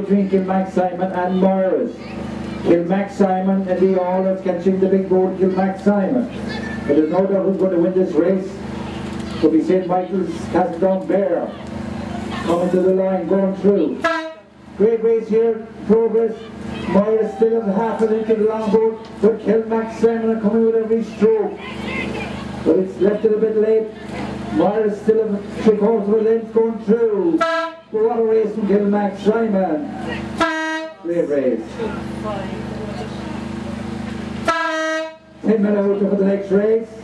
between Kilmacsimon and Myross. Kilmac Simon and the that's catching the big board Kilmacsimon. But there's no doubt who's going to win this race. Could be St. Michael's Castletownbere. Coming to the line, going through. Great race here, progress. Myross still has half an inch of the long board, but Kilmacsimon are coming with every stroke. But it's left a bit late. Myross still have three quarters of a length going through. What a race from Kilmac race. 10 minutes for the next race.